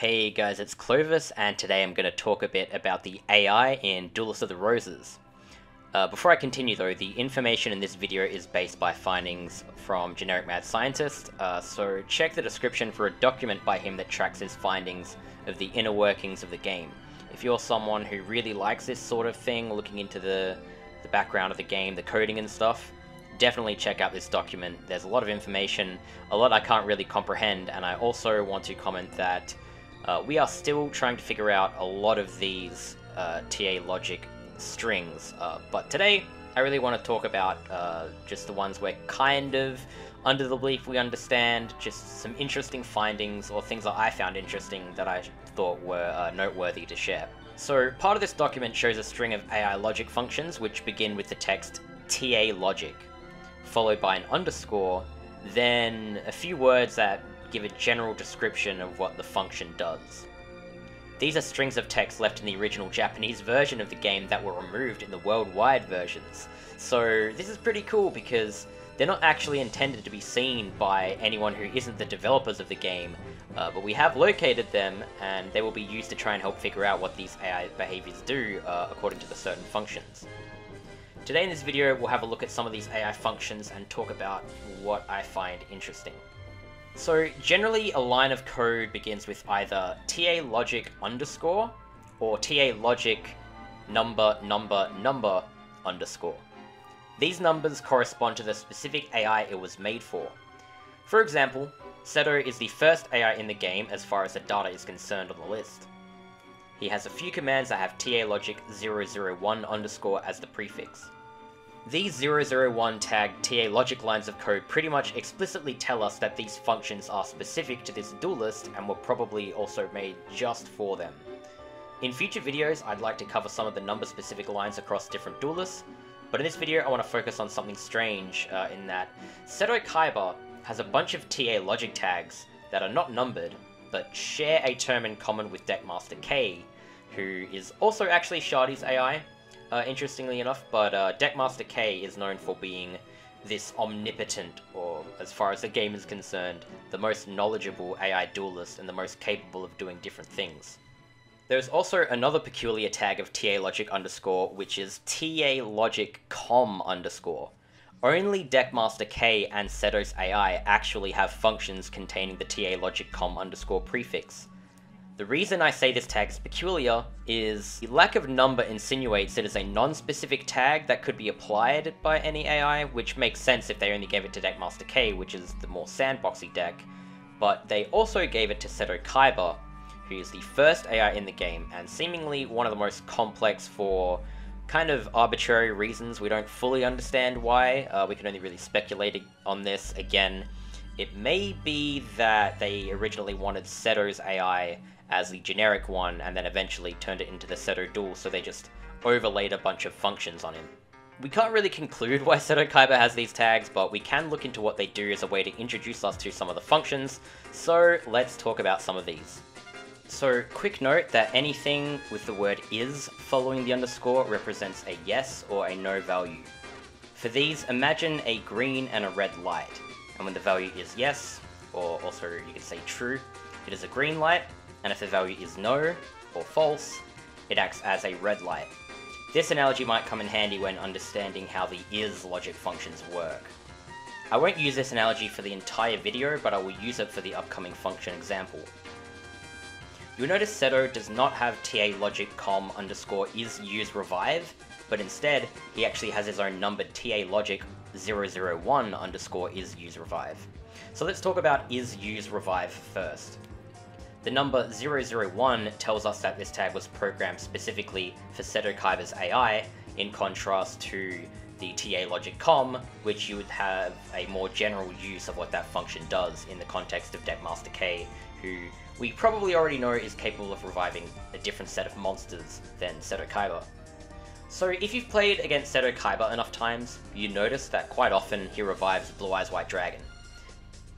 Hey guys, it's Clovis, and today I'm going to talk a bit about the AI in Duelist of the Roses. Uh, before I continue though, the information in this video is based by findings from Generic Mad Scientist, uh, so check the description for a document by him that tracks his findings of the inner workings of the game. If you're someone who really likes this sort of thing, looking into the, the background of the game, the coding and stuff, definitely check out this document. There's a lot of information, a lot I can't really comprehend, and I also want to comment that uh, we are still trying to figure out a lot of these uh, TA logic strings, uh, but today I really want to talk about uh, just the ones we're kind of under the belief we understand, just some interesting findings or things that I found interesting that I thought were uh, noteworthy to share. So part of this document shows a string of AI logic functions which begin with the text TA logic, followed by an underscore, then a few words that give a general description of what the function does. These are strings of text left in the original Japanese version of the game that were removed in the worldwide versions. So this is pretty cool because they're not actually intended to be seen by anyone who isn't the developers of the game, uh, but we have located them and they will be used to try and help figure out what these AI behaviors do uh, according to the certain functions. Today in this video we'll have a look at some of these AI functions and talk about what I find interesting. So generally a line of code begins with either TA logic underscore or TA logic number number number underscore. These numbers correspond to the specific AI it was made for. For example, Seto is the first AI in the game as far as the data is concerned on the list. He has a few commands that have TA logic 001 underscore as the prefix. These 001 tag TA logic lines of code pretty much explicitly tell us that these functions are specific to this duelist and were probably also made just for them. In future videos, I'd like to cover some of the number-specific lines across different duelists, but in this video I want to focus on something strange uh, in that Seto Kaiba has a bunch of TA logic tags that are not numbered, but share a term in common with Deckmaster K, who is also actually Shadi's AI, uh, interestingly enough, but uh, Deckmaster K is known for being this omnipotent, or as far as the game is concerned, the most knowledgeable AI duelist and the most capable of doing different things. There's also another peculiar tag of TA logic underscore, which is TA logic com underscore. Only Deckmaster K and Seto's AI actually have functions containing the TA logic com underscore prefix. The reason I say this tag is peculiar is the lack of number insinuates it is a non-specific tag that could be applied by any AI, which makes sense if they only gave it to Deckmaster K, which is the more sandboxy deck, but they also gave it to Seto Kaiba, who is the first AI in the game, and seemingly one of the most complex for kind of arbitrary reasons. We don't fully understand why, uh, we can only really speculate on this. Again, it may be that they originally wanted Seto's AI as the generic one and then eventually turned it into the Seto Duel, so they just overlaid a bunch of functions on him. We can't really conclude why Seto Kaiba has these tags, but we can look into what they do as a way to introduce us to some of the functions, so let's talk about some of these. So, quick note that anything with the word is following the underscore represents a yes or a no value. For these, imagine a green and a red light, and when the value is yes, or also you could say true, it is a green light, and if the value is no or false, it acts as a red light. This analogy might come in handy when understanding how the is logic functions work. I won't use this analogy for the entire video, but I will use it for the upcoming function example. You'll notice Seto does not have TA logic com underscore is use revive, but instead he actually has his own numbered TA logic 001 underscore is use revive. So let's talk about is use revive first. The number 001 tells us that this tag was programmed specifically for Seto Kaiba's AI, in contrast to the TA logic com, which you would have a more general use of what that function does in the context of Deckmaster K, who we probably already know is capable of reviving a different set of monsters than Seto Kaiba. So if you've played against Seto Kaiba enough times, you notice that quite often he revives Blue Eyes White Dragon.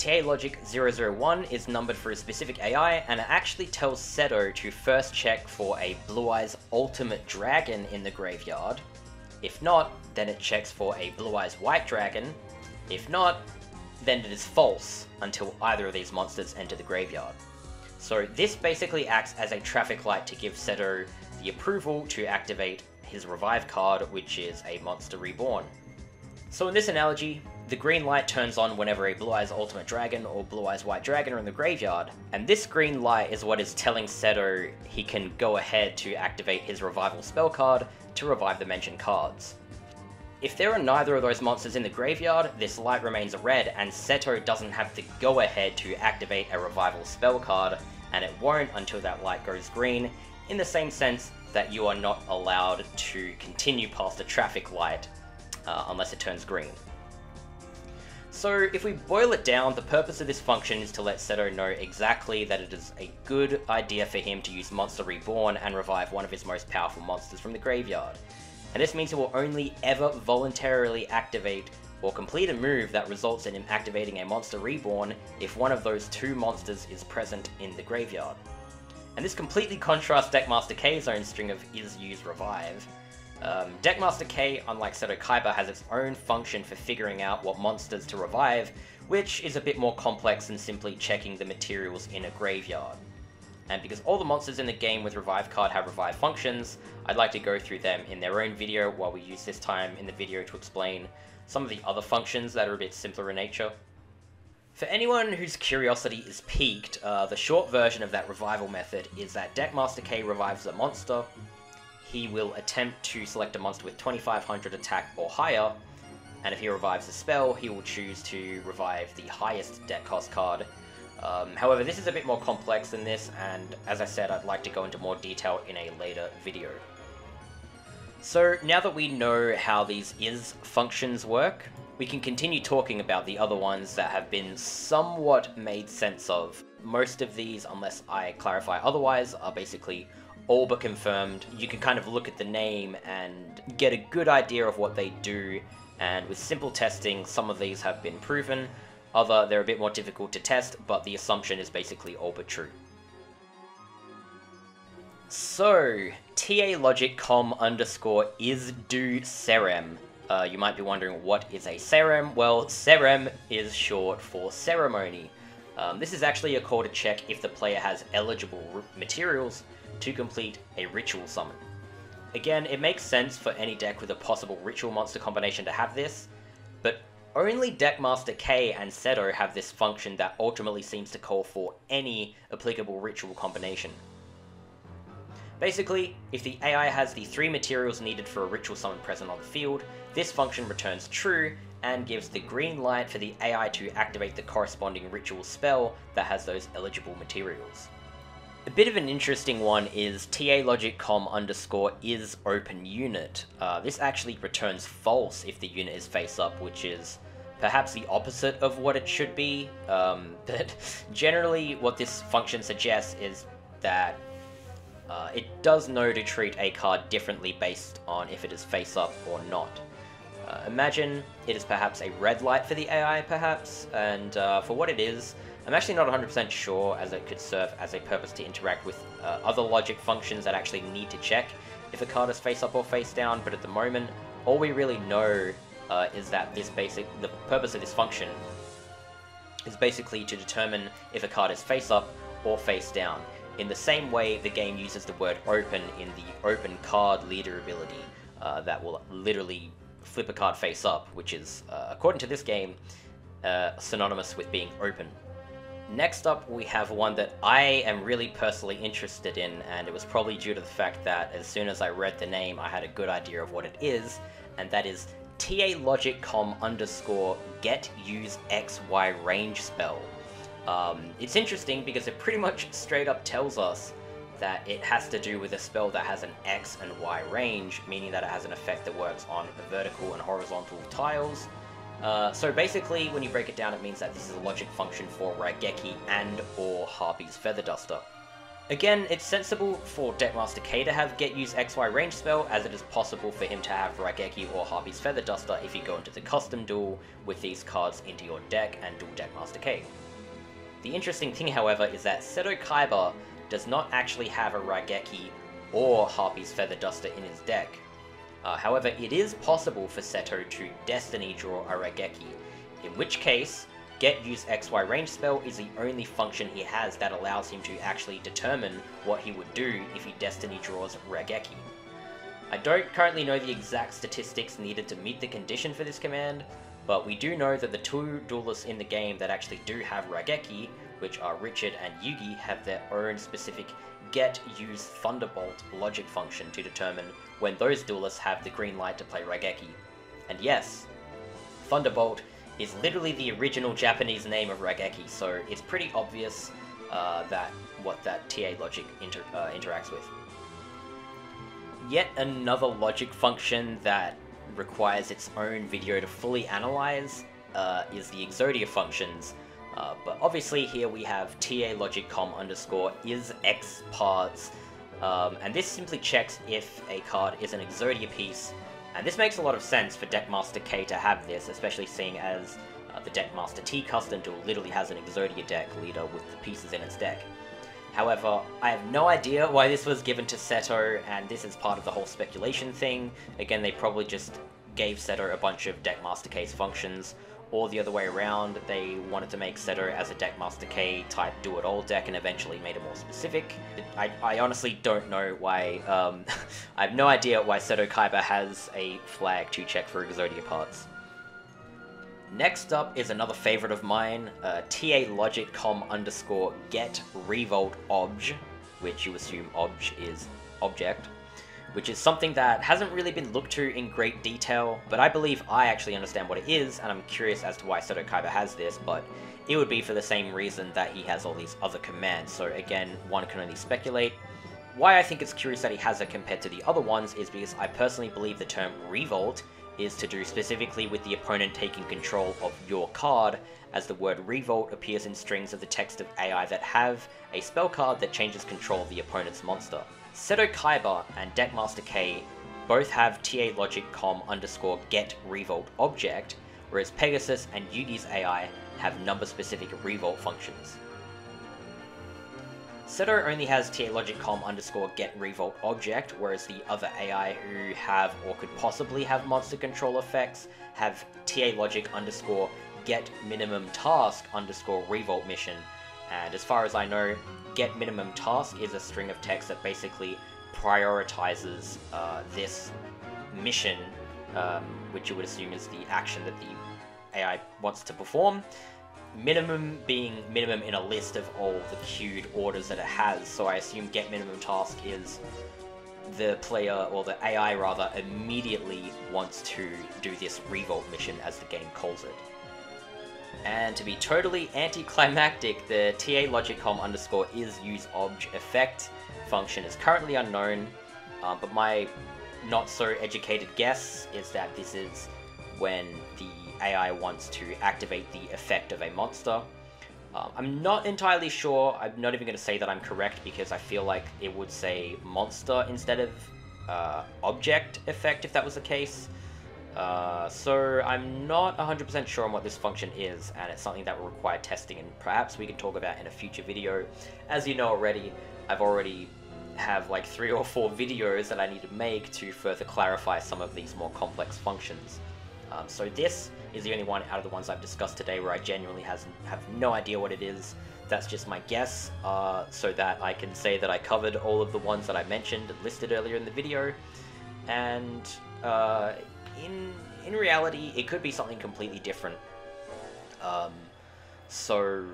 TA Logic 001 is numbered for a specific AI, and it actually tells Seto to first check for a Blue Eyes Ultimate Dragon in the graveyard. If not, then it checks for a Blue Eyes White Dragon. If not, then it is false until either of these monsters enter the graveyard. So this basically acts as a traffic light to give Seto the approval to activate his revive card, which is a Monster Reborn. So in this analogy, the green light turns on whenever a Blue Eyes Ultimate Dragon or Blue Eyes White Dragon are in the graveyard, and this green light is what is telling Seto he can go ahead to activate his revival spell card to revive the mentioned cards. If there are neither of those monsters in the graveyard, this light remains red and Seto doesn't have the go ahead to activate a revival spell card, and it won't until that light goes green, in the same sense that you are not allowed to continue past a traffic light uh, unless it turns green. So if we boil it down, the purpose of this function is to let Seto know exactly that it is a good idea for him to use Monster Reborn and revive one of his most powerful monsters from the graveyard. And this means he will only ever voluntarily activate or complete a move that results in him activating a Monster Reborn if one of those two monsters is present in the graveyard. And this completely contrasts Deckmaster K's own string of is use revive, um, Deckmaster K, unlike Seto Kaiba, has its own function for figuring out what monsters to revive, which is a bit more complex than simply checking the materials in a graveyard. And because all the monsters in the game with Revive card have Revive functions, I'd like to go through them in their own video while we use this time in the video to explain some of the other functions that are a bit simpler in nature. For anyone whose curiosity is piqued, uh, the short version of that revival method is that Deckmaster K revives a monster, he will attempt to select a monster with 2500 attack or higher, and if he revives a spell, he will choose to revive the highest deck cost card. Um, however, this is a bit more complex than this, and as I said, I'd like to go into more detail in a later video. So now that we know how these is functions work, we can continue talking about the other ones that have been somewhat made sense of. Most of these, unless I clarify otherwise, are basically all but confirmed. You can kind of look at the name and get a good idea of what they do, and with simple testing, some of these have been proven. Other, they're a bit more difficult to test, but the assumption is basically all but true. So, TA logic com underscore is do serem. Uh, you might be wondering what is a serem? Well, serem is short for ceremony. Um, this is actually a call to check if the player has eligible materials to complete a ritual summon. Again, it makes sense for any deck with a possible ritual monster combination to have this, but only Deckmaster K and Seto have this function that ultimately seems to call for any applicable ritual combination. Basically, if the AI has the three materials needed for a ritual summon present on the field, this function returns true and gives the green light for the AI to activate the corresponding ritual spell that has those eligible materials. A bit of an interesting one is ta-logic-com underscore is open unit. Uh, this actually returns false if the unit is face up, which is perhaps the opposite of what it should be. Um, but generally, what this function suggests is that uh, it does know to treat a card differently based on if it is face up or not. Uh, imagine it is perhaps a red light for the AI, perhaps, and uh, for what it is, I'm actually not 100% sure as it could serve as a purpose to interact with uh, other logic functions that actually need to check if a card is face up or face down, but at the moment, all we really know uh, is that this basic, the purpose of this function is basically to determine if a card is face up or face down. In the same way, the game uses the word open in the open card leader ability uh, that will literally flip a card face up, which is, uh, according to this game, uh, synonymous with being open. Next up, we have one that I am really personally interested in, and it was probably due to the fact that as soon as I read the name, I had a good idea of what it is, and that is TA Logic Com underscore get use XY range spell. Um, it's interesting because it pretty much straight up tells us that it has to do with a spell that has an X and Y range, meaning that it has an effect that works on vertical and horizontal tiles, uh, so basically, when you break it down, it means that this is a logic function for Raigeki and or Harpy's Feather Duster. Again, it's sensible for Deckmaster K to have Get Use XY range spell, as it is possible for him to have Raigeki or Harpy's Feather Duster if you go into the custom duel with these cards into your deck and duel Deckmaster K. The interesting thing, however, is that Seto Kaiba does not actually have a Raigeki or Harpy's Feather Duster in his deck, uh, however, it is possible for Seto to Destiny draw a Raigeki, in which case, get use XY range spell is the only function he has that allows him to actually determine what he would do if he destiny draws Raigeki. I don't currently know the exact statistics needed to meet the condition for this command, but we do know that the two duelists in the game that actually do have Raigeki, which are Richard and Yugi, have their own specific get use Thunderbolt logic function to determine when those duelists have the green light to play Raigeki. And yes, Thunderbolt is literally the original Japanese name of Raigeki, so it's pretty obvious uh, that what that TA logic inter uh, interacts with. Yet another logic function that requires its own video to fully analyze uh, is the Exodia functions, uh, but obviously here we have TA logic com underscore is x parts, um, and this simply checks if a card is an Exodia piece and this makes a lot of sense for Deckmaster K to have this, especially seeing as uh, the Deckmaster T custom duel literally has an Exodia deck leader with the pieces in its deck. However, I have no idea why this was given to Seto, and this is part of the whole speculation thing. Again, they probably just gave Seto a bunch of Deckmaster K's functions, or the other way around, they wanted to make Seto as a Deckmaster K type do-it-all deck and eventually made it more specific. I, I honestly don't know why, um, I have no idea why Seto Kaiba has a flag to check for Exodia parts. Next up is another favorite of mine, uh, TA Logic com underscore get revolt obj, which you assume obj is object which is something that hasn't really been looked to in great detail, but I believe I actually understand what it is, and I'm curious as to why Seto Kaiba has this, but it would be for the same reason that he has all these other commands, so again, one can only speculate. Why I think it's curious that he has it compared to the other ones is because I personally believe the term Revolt is to do specifically with the opponent taking control of your card, as the word Revolt appears in strings of the text of AI that have a spell card that changes control of the opponent's monster. Seto Kaiba and Deckmaster K both have TA Logic com underscore get revolt object, whereas Pegasus and Yugi's AI have number-specific revolt functions. Seto only has TA Logic com underscore get revolt object, whereas the other AI who have or could possibly have monster control effects have TA Logic underscore get minimum task underscore revolt mission, and as far as I know, get minimum task is a string of text that basically prioritizes uh, this mission, um, which you would assume is the action that the AI wants to perform. Minimum being minimum in a list of all the queued orders that it has, so I assume get minimum task is the player, or the AI rather, immediately wants to do this revolt mission as the game calls it. And to be totally anticlimactic, the TA logic com underscore is use obj effect function is currently unknown, uh, but my not so educated guess is that this is when the AI wants to activate the effect of a monster. Um, I'm not entirely sure, I'm not even going to say that I'm correct because I feel like it would say monster instead of uh, object effect if that was the case. Uh, so I'm not 100% sure on what this function is, and it's something that will require testing, and perhaps we can talk about in a future video. As you know already, I've already have like three or four videos that I need to make to further clarify some of these more complex functions. Um, so this is the only one out of the ones I've discussed today where I genuinely has, have no idea what it is. That's just my guess, uh, so that I can say that I covered all of the ones that I mentioned and listed earlier in the video. And uh, in in reality, it could be something completely different. Um, so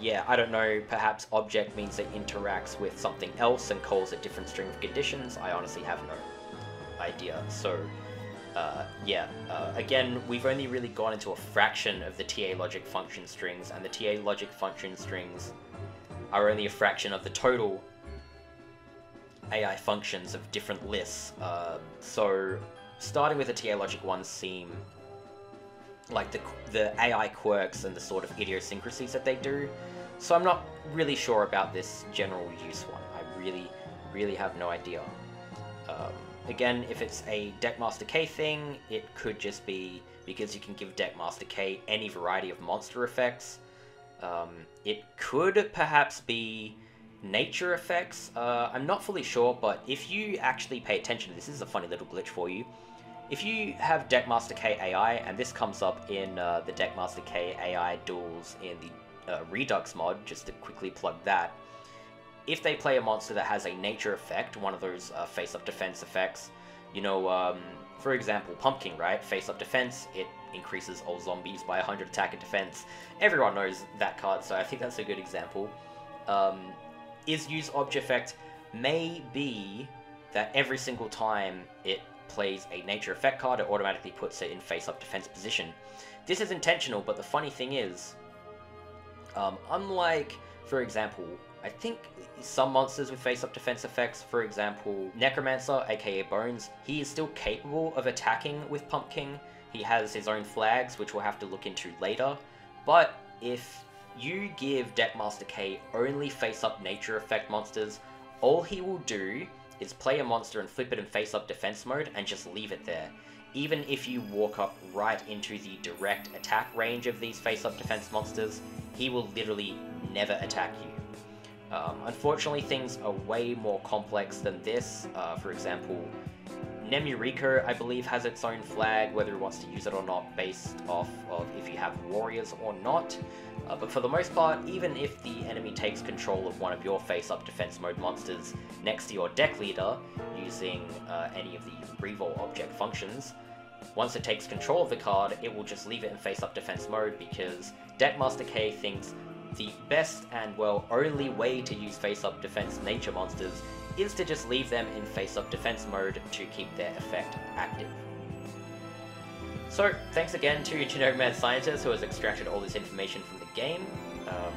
yeah, I don't know, perhaps object means it interacts with something else and calls a different string of conditions. I honestly have no idea. So uh, yeah, uh, again, we've only really gone into a fraction of the TA logic function strings, and the TA logic function strings are only a fraction of the total AI functions of different lists. Uh, so starting with the TA Logic ones seem like the, the AI quirks and the sort of idiosyncrasies that they do. So I'm not really sure about this general use one. I really, really have no idea. Um, again, if it's a Deckmaster K thing, it could just be because you can give Deckmaster K any variety of monster effects. Um, it could perhaps be nature effects. Uh, I'm not fully sure, but if you actually pay attention to this, this is a funny little glitch for you if you have Deckmaster K AI, and this comes up in uh, the Deckmaster K AI duels in the uh, Redux mod, just to quickly plug that, if they play a monster that has a nature effect, one of those uh, face-up defense effects, you know, um, for example, Pumpkin, right? Face-up defense, it increases all zombies by 100 attack and defense. Everyone knows that card, so I think that's a good example. Um, is use object effect may be that every single time it plays a nature effect card, it automatically puts it in face-up defense position. This is intentional, but the funny thing is, um, unlike, for example, I think some monsters with face-up defense effects, for example, Necromancer, aka Bones, he is still capable of attacking with Pumpkin. He has his own flags, which we'll have to look into later. But if you give Deckmaster K only face-up nature effect monsters, all he will do is play a monster and flip it in face-up defense mode and just leave it there. Even if you walk up right into the direct attack range of these face-up defense monsters, he will literally never attack you. Um, unfortunately, things are way more complex than this. Uh, for example, Nemuriko, I believe, has its own flag, whether it wants to use it or not, based off of if you have warriors or not. Uh, but for the most part, even if the enemy takes control of one of your face-up defense mode monsters next to your deck leader, using uh, any of the revolt object functions, once it takes control of the card, it will just leave it in face-up defense mode because Deckmaster K thinks the best and, well, only way to use face-up defense nature monsters is to just leave them in face-up defense mode to keep their effect active. So, thanks again to Generic Mad Scientist who has extracted all this information from the game. Um,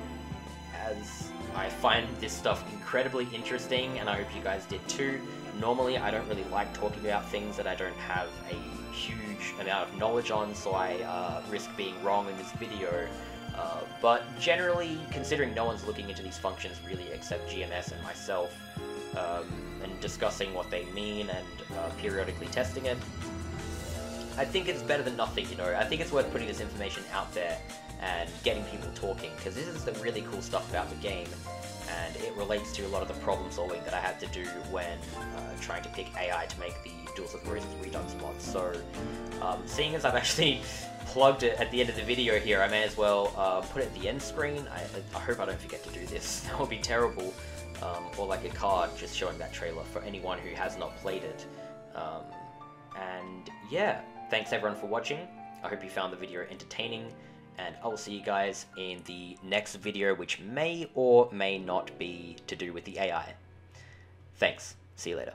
as I find this stuff incredibly interesting, and I hope you guys did too. Normally, I don't really like talking about things that I don't have a huge amount of knowledge on, so I uh, risk being wrong in this video. Uh, but generally, considering no one's looking into these functions really except GMS and myself, um, and discussing what they mean and uh, periodically testing it, I think it's better than nothing, you know. I think it's worth putting this information out there and getting people talking, because this is the really cool stuff about the game, and it relates to a lot of the problem solving that I had to do when uh, trying to pick AI to make the Duels of Roses Redux mod. So, um, seeing as I've actually plugged it at the end of the video here, I may as well uh, put it at the end screen. I, I, hope I don't forget to do this. That would be terrible. Um, or like a card just showing that trailer for anyone who has not played it. Um, and yeah, thanks everyone for watching. I hope you found the video entertaining, and I will see you guys in the next video, which may or may not be to do with the AI. Thanks. See you later.